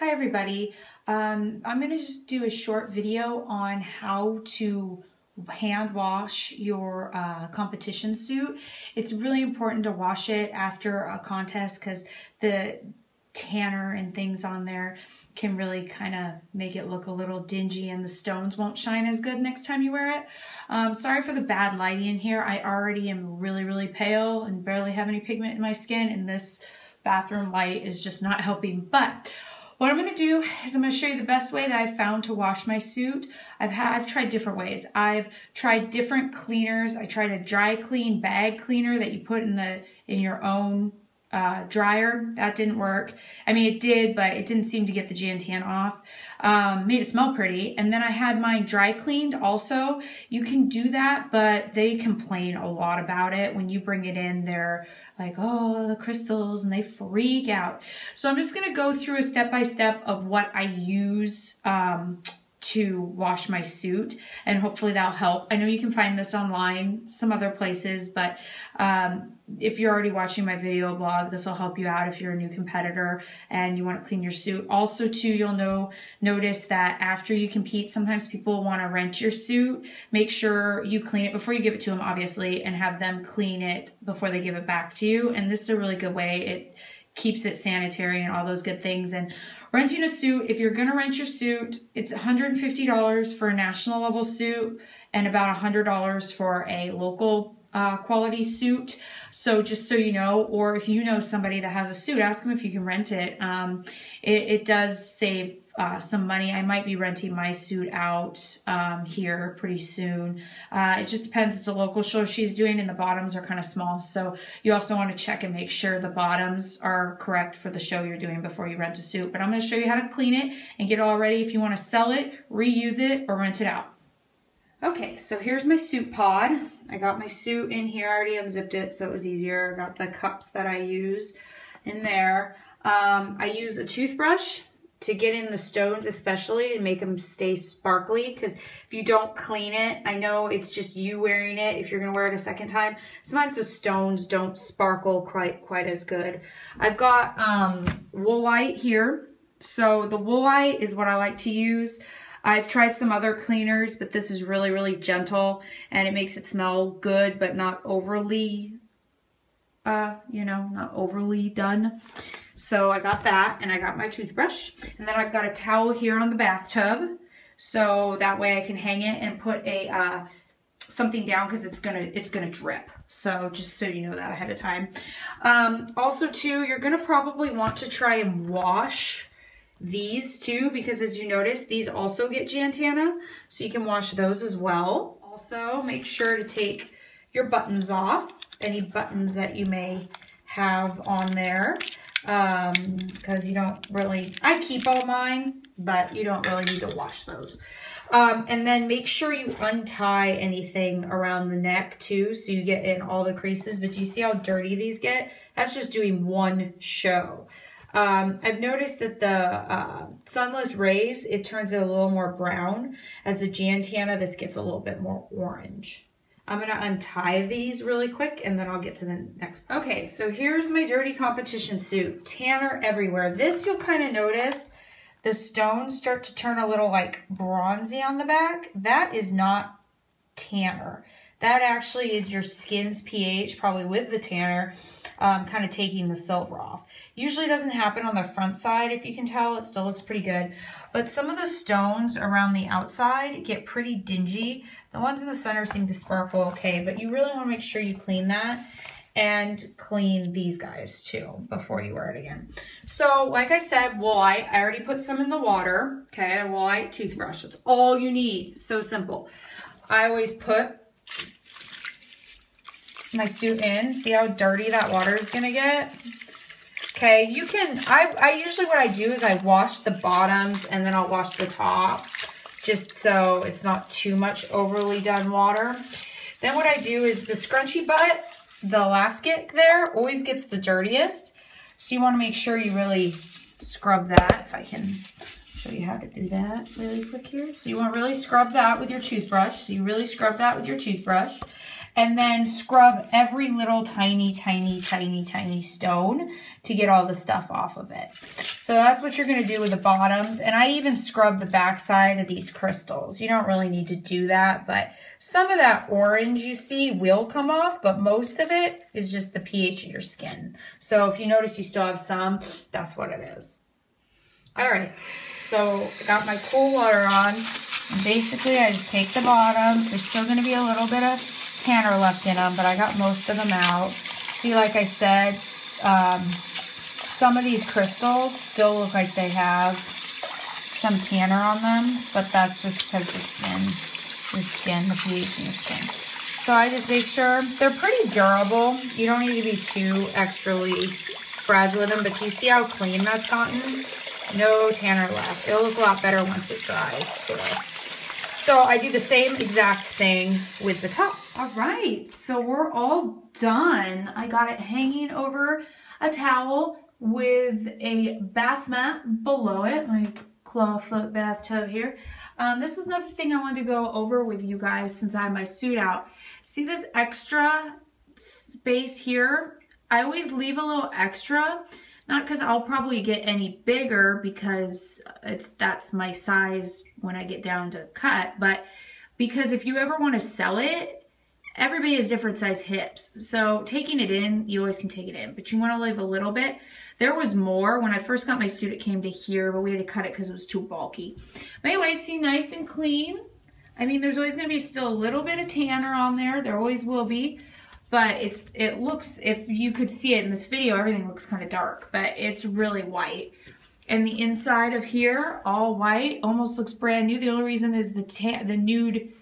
Hi everybody. Um, I'm going to just do a short video on how to hand wash your uh, competition suit. It's really important to wash it after a contest because the tanner and things on there can really kind of make it look a little dingy and the stones won't shine as good next time you wear it. Um, sorry for the bad lighting in here. I already am really, really pale and barely have any pigment in my skin and this bathroom light is just not helping. But what I'm gonna do is I'm gonna show you the best way that I've found to wash my suit. I've had, I've tried different ways. I've tried different cleaners. I tried a dry clean bag cleaner that you put in the in your own uh, dryer. That didn't work. I mean, it did, but it didn't seem to get the Jan Tana off. Um, made it smell pretty. And then I had mine dry cleaned also. You can do that, but they complain a lot about it. When you bring it in, they're like, oh, the crystals, and they freak out. So I'm just going to go through a step-by-step of what I use um, to wash my suit and hopefully that'll help. I know you can find this online, some other places, but um, if you're already watching my video blog, this will help you out if you're a new competitor and you want to clean your suit. Also too, you'll know notice that after you compete, sometimes people want to rent your suit. Make sure you clean it before you give it to them, obviously, and have them clean it before they give it back to you. And this is a really good way. It keeps it sanitary and all those good things. And renting a suit, if you're going to rent your suit, it's $150 for a national level suit and about $100 for a local uh, quality suit. So just so you know, or if you know somebody that has a suit, ask them if you can rent it. Um, it, it, does save uh, some money. I might be renting my suit out um, here pretty soon. Uh, it just depends. It's a local show she's doing and the bottoms are kind of small. So you also want to check and make sure the bottoms are correct for the show you're doing before you rent a suit. But I'm going to show you how to clean it and get it all ready if you want to sell it, reuse it, or rent it out. Okay, so here's my suit pod. I got my suit in here. I already unzipped it, so it was easier. I got the cups that I use in there. Um, I use a toothbrush to get in the stones especially and make them stay sparkly because if you don't clean it, I know it's just you wearing it if you're to wear it a second time. Sometimes the stones don't sparkle quite quite as good. I've got um, Woolite here. So the Woolite is what I like to use. I've tried some other cleaners, but this is really, really gentle and it makes it smell good, but not overly, uh, you know, not overly done. So I got that and I got my toothbrush and then I've got a towel here on the bathtub. So that way I can hang it and put a, uh, something down because it's gonna it's gonna drip. So just so you know that ahead of time. Um, also too you're gonna probably want to try and wash these too because as you notice these also get Jan Tana so you can wash those as well. Also make sure to take your buttons off any buttons that you may have on there um because you don't really I keep all mine but you don't really need to wash those um, and then make sure you untie anything around the neck too so you get in all the creases but you see how dirty these get that's just doing one show um, I've noticed that the uh, sunless rays, it turns it a little more brown. As the Jan Tana, this gets a little bit more orange. I'm going to untie these really quick and then I'll get to the next. Okay, so here's my dirty competition suit. Tanner everywhere. This you'll kind of notice the stones start to turn a little like bronzy on the back. That is not tanner. That actually is your skin's pH, probably with the tanner, um, kind of taking the silver off. Usually doesn't happen on the front side, if you can tell. It still looks pretty good. But some of the stones around the outside get pretty dingy. The ones in the center seem to sparkle okay, but you really want to make sure you clean that and clean these guys too before you wear it again. So like I said, Woolite, I already put some in the water, okay, a Woolite toothbrush. That's all you need, so simple. I always put my suit in. See how dirty that water is going to get? Okay, you can, I, I usually what I do is I wash the bottoms and then I'll wash the top just so it's not too much overly done water. Then what I do is the scrunchy butt, the elastic there always gets the dirtiest. So you want to make sure you really scrub that. If I can show you how to do that really quick here. So you want to really scrub that with your toothbrush. So you really scrub that with your toothbrush. And then scrub every little tiny, tiny, tiny, tiny stone to get all the stuff off of it. So that's what you're to do with the bottoms. And I even scrub the backside of these crystals. You don't really need to do that, but some of that orange you see will come off, but most of it is just the pH of your skin. So if you notice you still have some, that's what it is. All right, so I got my cool water on. Basically, I just take the bottoms. There's still to be a little bit of tanner left in them, but I got most of them out. See, like I said, um, some of these crystals still look like they have some tanner on them, but that's just because the skin, the skin, the pH in the skin. So I just make sure they're pretty durable. You don't need to be too extrally fragile with them, but do you see how clean that's gotten? No tanner left. It'll look a lot better once it dries too. So I do the same exact thing with the top. All right, so we're all done. I got it hanging over a towel with a bath mat below it, my clawfoot bathtub here. Um, this was another thing I wanted to go over with you guys since I have my suit out. See this extra space here? I always leave a little extra, not because I'll probably get any bigger because it's that's my size when I get down to cut, but because if you ever want to sell it, everybody has different size hips. So taking it in, you always can take it in, but you want to leave a little bit. There was more. When I first got my suit, it came to here, but we had to cut it because it was too bulky. But anyway, see, nice and clean. I mean, there's always going to be still a little bit of tanner on there. There always will be. But it's it looks, if you could see it in this video, everything looks kind of dark. But it's really white. And the inside of here, all white, almost looks brand new. The only reason is the tan, the nude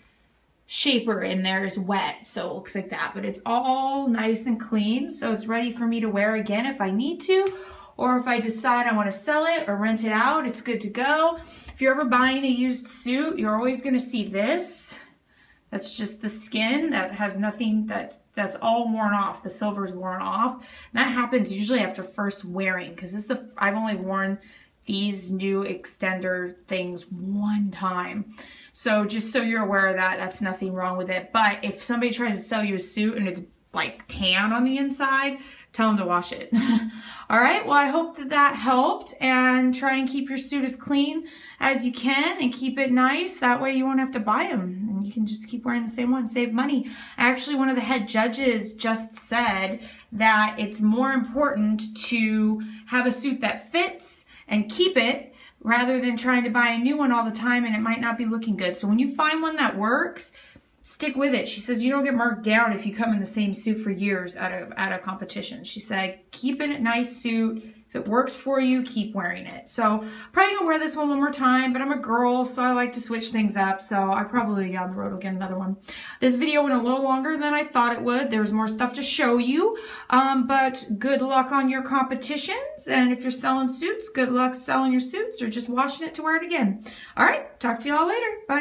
shaper in there is wet, so it looks like that. But it's all nice and clean, so it's ready for me to wear again if I need to, or if I decide I want to sell it or rent it out, it's good to go. If you're ever buying a used suit, you're always going to see this. That's just the skin that has nothing that that's all worn off. The silver's worn off. And that happens usually after first wearing because this is the I've only worn these new extender things one time. So just so you're aware of that, that's nothing wrong with it. But if somebody tries to sell you a suit and it's like tan on the inside, tell them to wash it. All right, well, I hope that that helped and try and keep your suit as clean as you can and keep it nice. That way you won't have to buy them and you can just keep wearing the same one, save money. Actually, one of the head judges just said that it's more important to have a suit that fits and keep it rather than trying to buy a new one all the time and it might not be looking good. So when you find one that works, stick with it. She says you don't get marked down if you come in the same suit for years at a, at a competition. She said keep it a nice suit if it works for you, keep wearing it. So probably gonna wear this one one more time, but I'm a girl, so I like to switch things up. So I probably down the road will get another one. This video went a little longer than I thought it would. There was more stuff to show you, um, but good luck on your competitions. And if you're selling suits, good luck selling your suits or just washing it to wear it again. All right, talk to y'all later. Bye.